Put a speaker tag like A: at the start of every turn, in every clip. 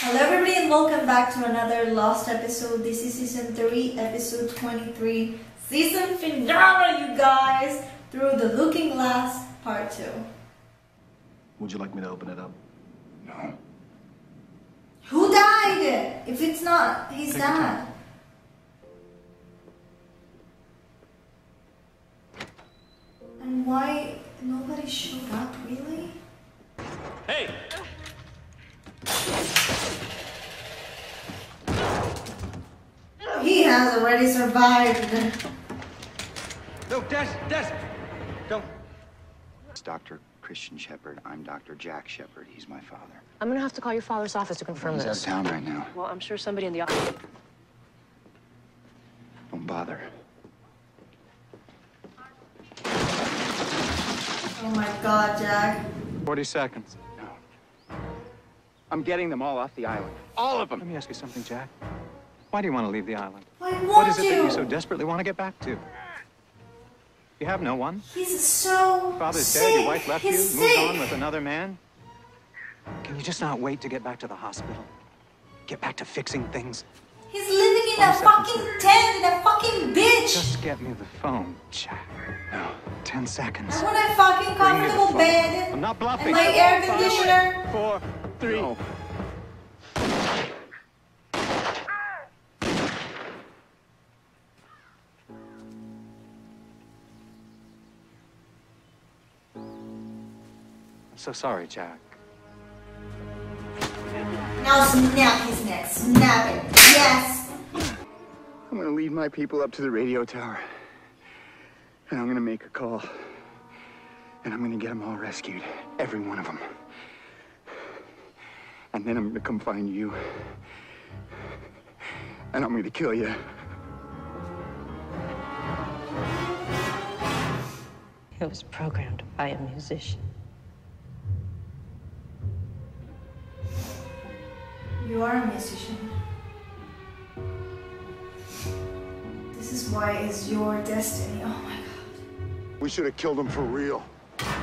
A: Hello, everybody, and welcome back to another Lost episode. This is season 3, episode 23, season finale, you guys, through the looking glass, part 2.
B: Would you like me to open it up?
C: No.
A: Who died? If it's not his
B: Take
A: dad.
B: time.
A: And why nobody showed up, really?
D: Hey!
A: He has already survived.
D: No, Des, Des! Don't.
C: It's Dr. Christian Shepard. I'm Dr. Jack Shepard. He's my father.
E: I'm gonna have to call your father's office to confirm
C: He's out of town right now.
E: Well, I'm sure somebody in the office.
C: Don't bother.
A: Oh my god, Jack.
B: 40 seconds.
C: No. I'm getting them all off the island. All of them.
B: Let me ask you something, Jack. Why do you want to leave the island?
A: Why
B: What
A: won't
B: is it
A: you?
B: that you so desperately want to get back to? You have no one.
A: He's so
B: Father's
A: sick.
B: dead, your wife left
A: He's
B: you, moved on with another man. Can you just not wait to get back to the hospital? Get back to fixing things?
A: He's living in a
B: Five seconds.
A: fucking tent in a fucking bitch.
B: Just get me the phone, Jack.
C: No.
B: Ten seconds.
A: I want a fucking
B: Bring me the
A: comfortable
B: phone.
A: bed.
B: I'm not bluffing.
A: And my air conditioner.
B: Four, three.
C: No.
B: So sorry, Jack.
A: Now snap his neck. Snap it. Yes.
C: I'm gonna lead my people up to the radio tower. And I'm gonna make a call. And I'm gonna get them all rescued. Every one of them. And then I'm gonna come find you. And I'm gonna kill you.
E: It was programmed by a musician.
A: You are a musician. This is why it's your destiny. Oh my god.
F: We should have killed him for real.
A: I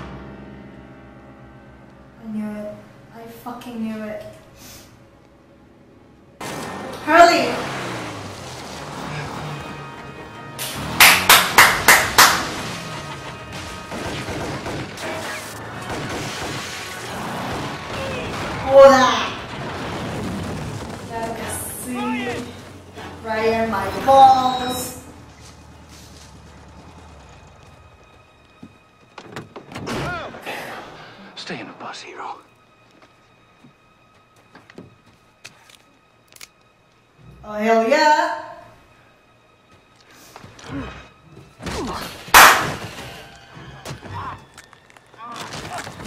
A: knew it. I fucking knew it. Hurley! Oh hell yeah!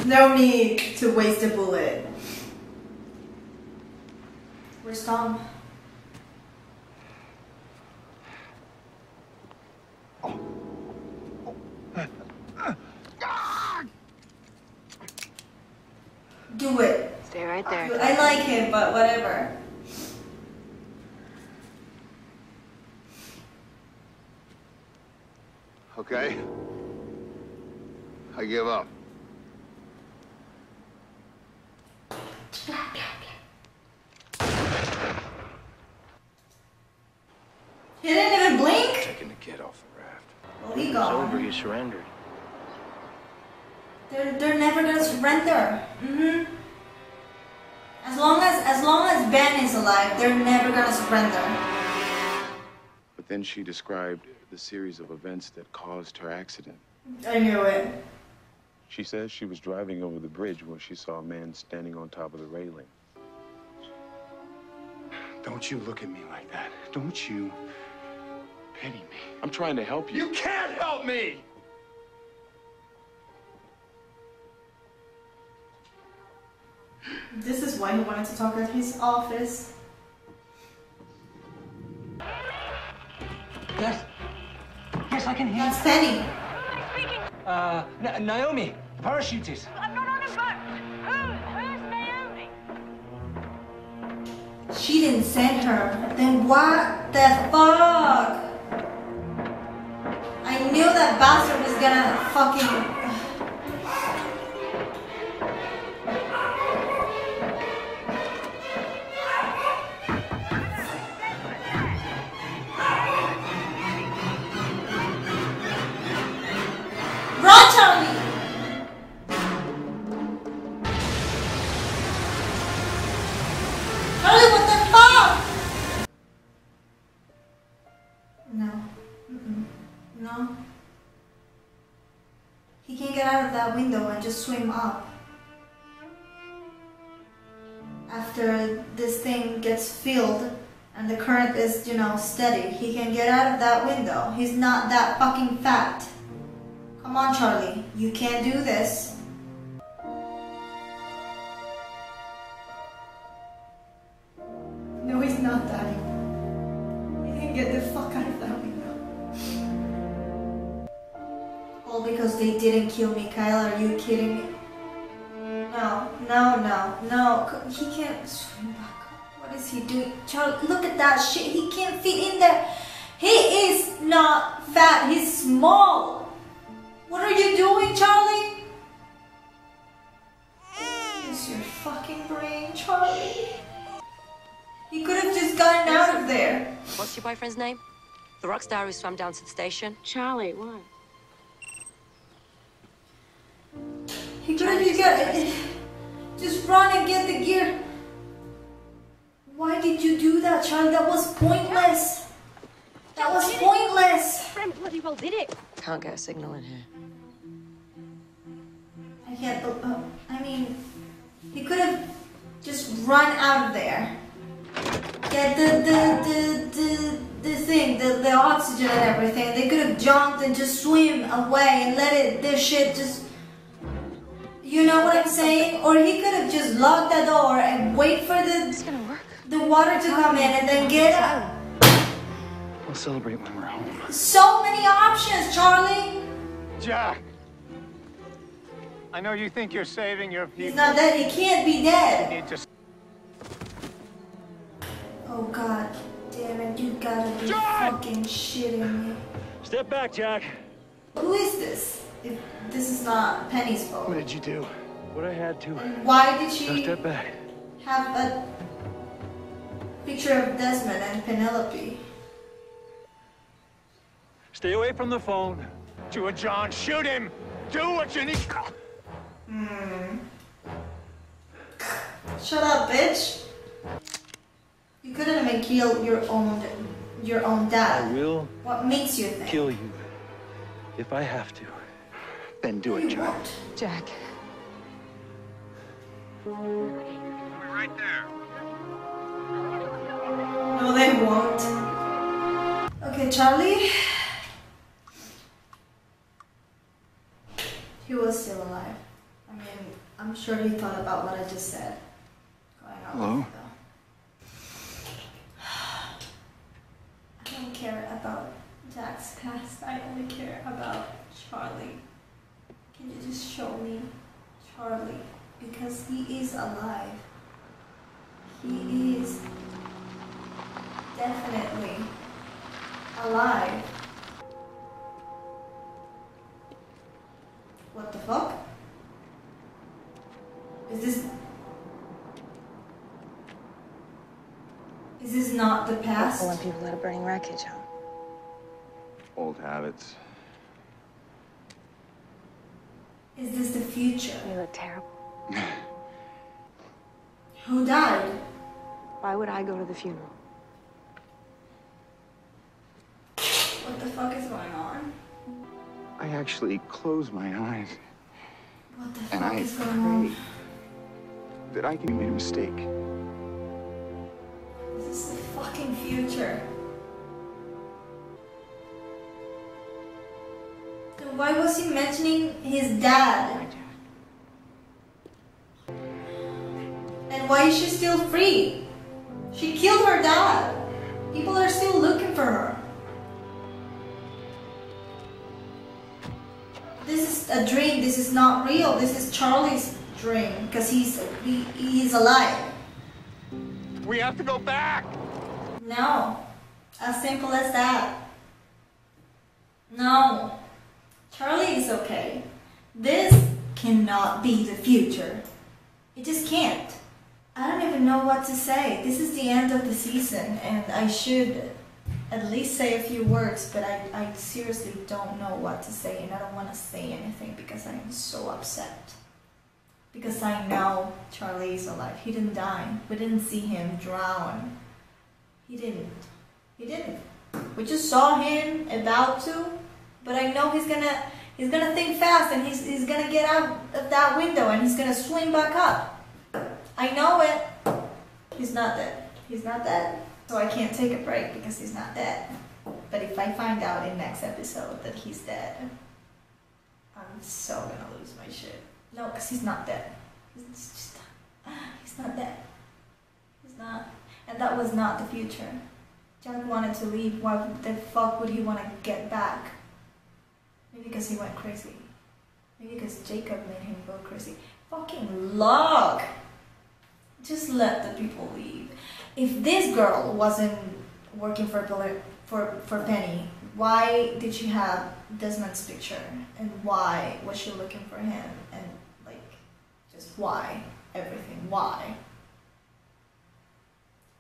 A: No need to waste a bullet. Where's Tom? Do it.
E: Stay right there.
A: I like him, but whatever.
F: Okay? I give up.
A: He didn't even blink.
C: Taking the kid off the raft.
A: Well, he
D: It's over,
A: gone.
D: you surrendered.
A: They're they're never gonna surrender. Mm-hmm. As long as as long as Ben is alive, they're never gonna surrender.
G: But then she described the series of events that caused her accident.
A: I knew it.
G: She says she was driving over the bridge when she saw a man standing on top of the railing.
C: Don't you look at me like that. Don't you pity me.
G: I'm trying to help you.
C: You can't help me!
A: This is why he wanted to talk at his office.
H: Yes. Yes, I can hear.
A: That's Penny.
H: Uh, N- Naomi, parachutist.
I: I'm not on a boat. Who, who's Naomi?
A: She didn't send her. Then what the fuck? I knew that bastard was gonna fucking. That window and just swim up. After this thing gets filled and the current is, you know, steady, he can get out of that window. He's not that fucking fat. Come on, Charlie. You can't do this. They me, Kyle. Are you kidding me? No, no, no, no. He can't swim back. What is he doing? Charlie, look at that shit. He can't fit in there. He is not fat. He's small. What are you doing, Charlie? Use your fucking brain, Charlie. He could have just gotten out of there.
E: What's your boyfriend's name? The rock star who swam down to the station? Charlie, what?
A: He could have just got just run and get the gear. Why did you do that, Charlie? That was pointless. That was pointless.
E: Friend bloody well did it. Can't get a signal in here.
A: I can't. Uh, I mean, he could have just run out of there. Get the the the the, the thing, the, the oxygen and everything. They could have jumped and just swim away and let it this shit just. You know what I'm saying? Or he could have just locked the door and wait for the
E: It's gonna work.
A: the water to come in and then get out.
C: We'll celebrate when we're home.
A: So many options, Charlie.
C: Jack! I know you think you're saving your people.
A: He's
C: people.
A: not dead. He can't be dead.
C: You need to
A: Oh God, damn it! You gotta be
D: John!
A: fucking shitting me.
D: Step back, Jack.
A: Who is this? If this is not Penny's fault.
C: What did you do?
D: What I had to.
A: why did
D: Now
A: she
D: step back.
A: have a picture of Desmond and Penelope?
D: Stay away from the phone.
C: Do it, John. Shoot him! Do what you need. Hmm.
A: Shut up, bitch! You couldn't even kill your own your own dad.
D: I will
A: What makes you think?
D: kill you if I have to.
C: Then do it,
A: You
C: John.
A: won't.
E: Jack.
F: Right there.
A: No, they won't. Okay, Charlie. He was still alive. I mean, I'm sure he thought about what I just said. Going on
C: Hello?
A: with. I don't care about Jack's past. I only care about Charlie. Can show me Charlie? Because he is alive. He is definitely alive. What the fuck? Is this. Is this not the past?
E: When people let a burning wreckage out.
G: Old habits.
A: Is this the future?
E: You look terrible.
A: Who died?
E: Why would I go to the funeral?
A: What the fuck is going on?
C: I actually close my eyes
A: What the
C: and
A: fuck
C: I
A: is going on?
C: that I can make a mistake.
A: This is the fucking future. Why was he mentioning his dad? And why is she still free? She killed her dad. People are still looking for her. This is a dream. This is not real. This is Charlie's dream because he's he, he's alive.
C: We have to go back!
A: No. As simple as that. No. Charlie is okay. This cannot be the future. It just can't. I don't even know what to say. This is the end of the season, and I should at least say a few words, but I, I seriously don't know what to say, and I don't want to say anything because I am so upset. Because I know Charlie is alive. He didn't die. We didn't see him drown. He didn't. He didn't. We just saw him about to, but I know he's gonna he's gonna think fast and he's he's gonna get out of that window and he's gonna swing back up. I know it. He's not dead. He's not dead. So I can't take a break because he's not dead. But if I find out in next episode that he's dead, I'm so gonna lose my shit. No, because he's not dead. He's just, he's not dead. He's not. And that was not the future. Jack wanted to leave. Why the fuck would he want to get back? Maybe because he went crazy. Maybe because Jacob made him go crazy. Fucking Locke! Just let the people leave. If this girl wasn't working for for for Penny, why did she have Desmond's picture? And why was she looking for him? And like, just why? Everything. Why?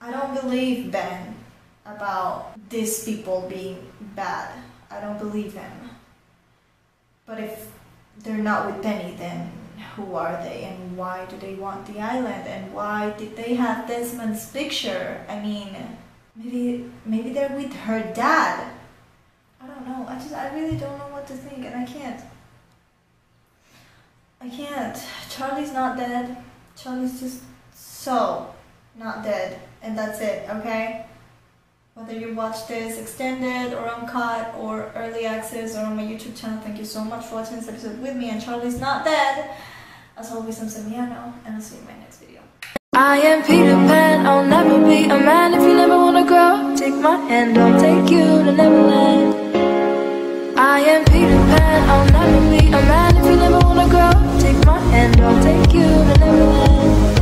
A: I don't believe Ben about these people being bad. I don't believe him. But if they're not with Penny, then who are they and why do they want the island and why did they have Desmond's picture? I mean, maybe maybe they're with her dad. I don't know. I just I really don't know what to think and I can't. I can't. Charlie's not dead. Charlie's just so not dead and that's it, okay? whether you watch this extended or uncut or early access or on my YouTube channel. Thank you so much for watching this episode with me and Charlie's not dead. As always, I'm Sora Miyano and I'll see you in my next video.
J: I am Peter Pan, I'll never be a man if you never wanna grow. Take my hand, I'll take you to Neverland. I am
A: Peter Pan, I'll never be a man if you never wanna grow. Take my hand, I'll take you to Neverland.